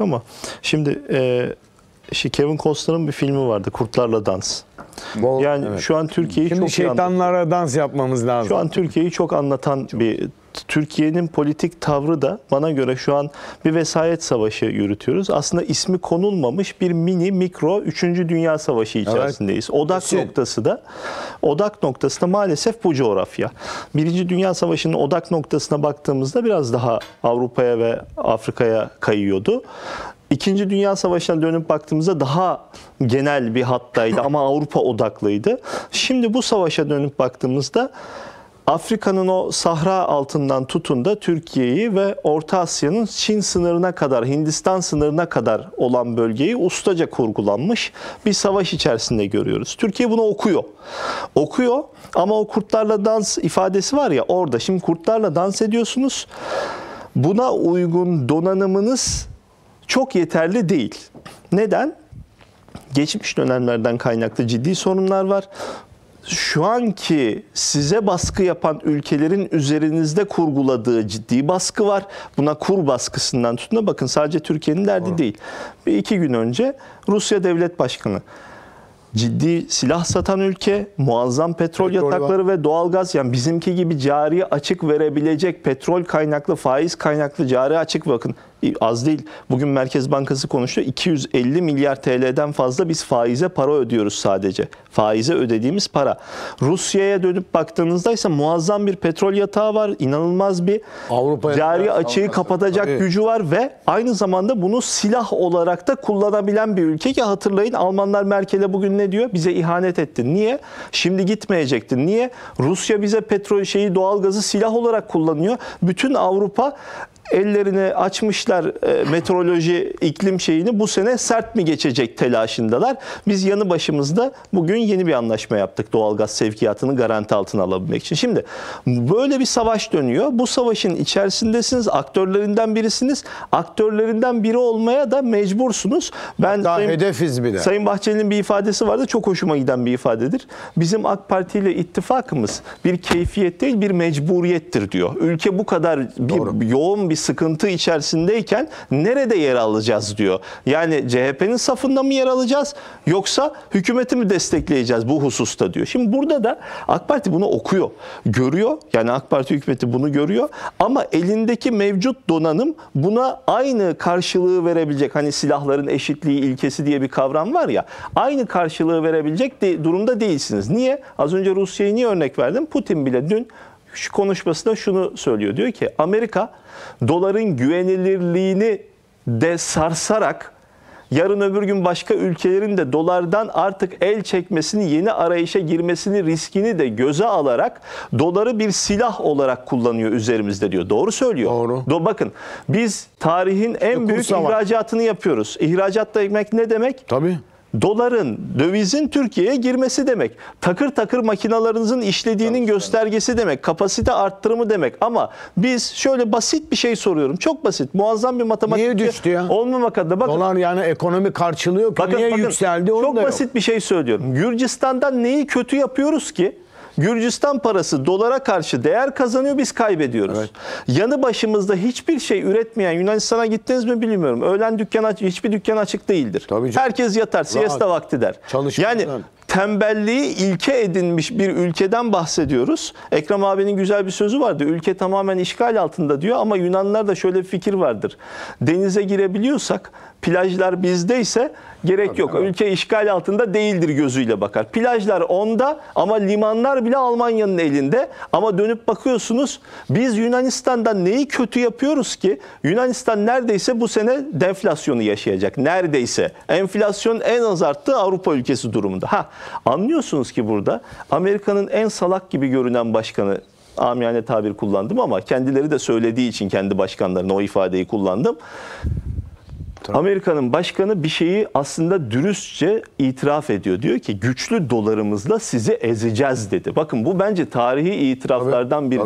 ama şimdi e, şey Kevin Costner'ın bir filmi vardı Kurtlarla Dans. Bol, Yani evet. şu an Türkiye'yi Şimdi çok şeytanlara dans yapmamız lazım. Şu an Türkiye'yi çok anlatan bir Türkiye'nin politik tavrı da bana göre şu an bir vesayet savaşı yürütüyoruz. Aslında ismi konulmamış bir mini mikro 3. Dünya Savaşı içerisindeyiz. Odak Kesin. noktası da odak noktası da maalesef bu coğrafya. Birinci Dünya Savaşı'nın odak noktasına baktığımızda biraz daha Avrupa'ya ve Afrika'ya kayıyordu. İkinci Dünya Savaşı'na dönüp baktığımızda daha genel bir hattaydı ama Avrupa odaklıydı. Şimdi bu savaşa dönüp baktığımızda Afrika'nın o sahra altından tutun da Türkiye'yi ve Orta Asya'nın Çin sınırına kadar, Hindistan sınırına kadar olan bölgeyi ustaca kurgulanmış bir savaş içerisinde görüyoruz. Türkiye bunu okuyor. Okuyor ama o kurtlarla dans ifadesi var ya orada. Şimdi kurtlarla dans ediyorsunuz. Buna uygun donanımınız çok yeterli değil. Neden? Geçmiş dönemlerden kaynaklı ciddi sorunlar var. Şu anki size baskı yapan ülkelerin üzerinizde kurguladığı ciddi baskı var. Buna kur baskısından tutun da bakın sadece Türkiye'nin derdi değil. Bir iki gün önce Rusya Devlet Başkanı ciddi silah satan ülke, muazzam petrol, Petrol var. yatakları ve doğalgaz yani bizimki gibi cari açık verebilecek petrol kaynaklı, faiz kaynaklı cari açık bakın az değil. Bugün Merkez Bankası konuştu. 250 milyar TL'den fazla biz faize para ödüyoruz sadece. Faize ödediğimiz para. Rusya'ya dönüp baktığınızda ise muazzam bir petrol yatağı var. İnanılmaz bir Avrupa'ya cari kadar açığı savunması. kapatacak Tabii. gücü var ve aynı zamanda bunu silah olarak da kullanabilen bir ülke ki hatırlayın Almanlar Merkel'e bugün ne diyor? Bize ihanet ettin. Niye? Şimdi gitmeyecektin. Niye? Rusya bize petrol şeyi doğalgazı silah olarak kullanıyor. Bütün Avrupa ellerini açmışlar e, meteoroloji iklim şeyini bu sene sert mi geçecek telaşındalar. Biz yanı başımızda bugün yeni bir anlaşma yaptık doğalgaz sevkiyatını garanti altına alabilmek için. Şimdi böyle bir savaş dönüyor. Bu savaşın içerisindesiniz. Aktörlerinden birisiniz. Aktörlerinden biri olmaya da mecbursunuz. Ben Daha Sayın- hedefiz bir de. Sayın Bahçeli'nin bir ifadesi vardı. Çok hoşuma giden bir ifadedir. Bizim AK Parti ile ittifakımız bir keyfiyet değil bir mecburiyettir diyor. Ülke bu kadar bir Doğru. yoğun bir sıkıntı içerisindeyken nerede yer alacağız diyor. Yani CHP'nin safında mı yer alacağız yoksa hükümeti mi destekleyeceğiz bu hususta diyor. Şimdi burada da AK Parti bunu okuyor. Görüyor. Yani AK Parti hükümeti bunu görüyor ama elindeki mevcut donanım buna aynı karşılığı verebilecek hani silahların eşitliği ilkesi diye bir kavram var ya aynı karşılığı verebilecek de, durumda değilsiniz. Niye? Az önce Rusya'yı niye örnek verdim? Putin bile dün şu konuşmasında şunu söylüyor. Diyor ki Amerika doların güvenilirliğini de sarsarak yarın öbür gün başka ülkelerin de dolardan artık el çekmesini, yeni arayışa girmesini riskini de göze alarak doları bir silah olarak kullanıyor üzerimizde diyor. Doğru söylüyor. Doğru. Do- bakın biz tarihin en kur büyük savaş. ihracatını yapıyoruz. İhracat demek ne demek? Tabii. Doların, dövizin Türkiye'ye girmesi demek. Takır takır makinalarınızın işlediğinin göstergesi demek. Kapasite arttırımı demek. Ama biz şöyle basit bir şey soruyorum. Çok basit. Muazzam bir matematik. Niye düştü ya? Olmamak adına. Bakın, Dolar yani ekonomi karşılıyor ki niye yükseldi onu çok da yok. basit bir şey söylüyorum. Gürcistan'dan neyi kötü yapıyoruz ki? Gürcistan parası dolara karşı değer kazanıyor biz kaybediyoruz. Evet. Yanı başımızda hiçbir şey üretmeyen Yunanistan'a gittiniz mi bilmiyorum. Öğlen dükkan aç, hiçbir dükkan açık değildir. Tabii canım. Herkes yatar, siesta vakti der. Çalışmadan. Yani tembelliği ilke edinmiş bir ülkeden bahsediyoruz. Ekrem abinin güzel bir sözü vardı. Ülke tamamen işgal altında diyor ama Yunanlılar şöyle bir fikir vardır. Denize girebiliyorsak plajlar bizdeyse gerek yok. Ülke işgal altında değildir gözüyle bakar. Plajlar onda ama limanlar bile Almanya'nın elinde. Ama dönüp bakıyorsunuz biz Yunanistan'dan neyi kötü yapıyoruz ki? Yunanistan neredeyse bu sene deflasyonu yaşayacak. Neredeyse. Enflasyon en az arttığı Avrupa ülkesi durumunda. Ha, anlıyorsunuz ki burada Amerika'nın en salak gibi görünen başkanı amiyane tabir kullandım ama kendileri de söylediği için kendi başkanlarına o ifadeyi kullandım. Amerika'nın başkanı bir şeyi aslında dürüstçe itiraf ediyor. Diyor ki güçlü dolarımızla sizi ezeceğiz dedi. Bakın bu bence tarihi itiraflardan biridir.